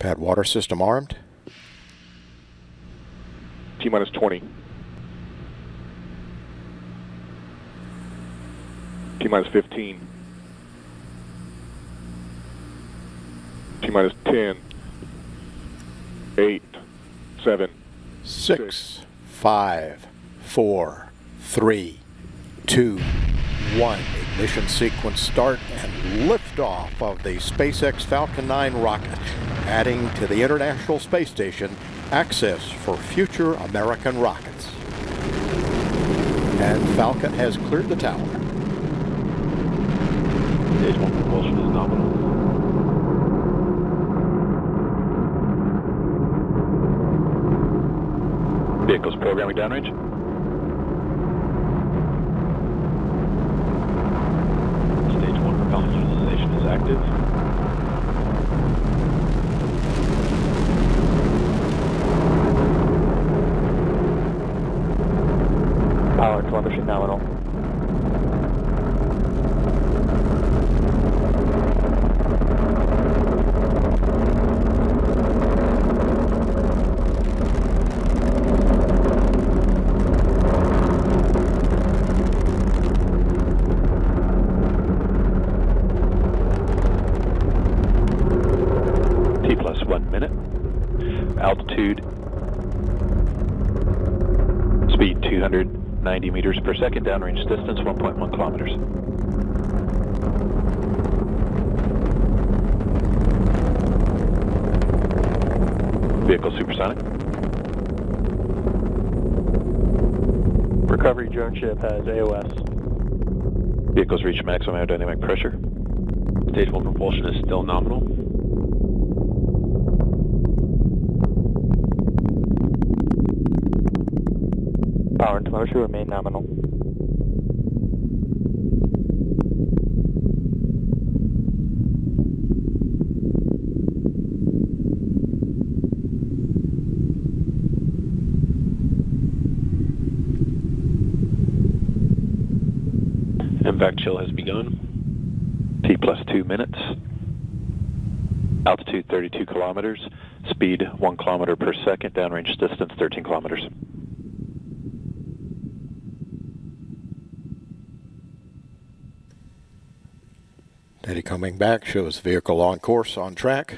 Pad water system armed. T minus 20. T minus 15. T minus 10. 8. 7. Six, Six. five, four, three, two, one. Ignition sequence start and liftoff of the SpaceX Falcon 9 rocket, adding to the International Space Station access for future American rockets. And Falcon has cleared the tower. Stage one propulsion is nominal. Vehicles programming downrange. Stage one propellant utilization is active. Nominal. T plus one minute. Altitude. Speed 290 meters per second. Downrange distance 1.1 kilometers. Vehicle supersonic. Recovery drone ship has AOS. Vehicles reach maximum aerodynamic pressure. Stage one propulsion is still nominal. Power and telemetry remain nominal. MVAC chill has begun. T plus two minutes. Altitude 32 kilometers. Speed 1 kilometer per second. Downrange distance 13 kilometers. Data coming back shows vehicle on course, on track.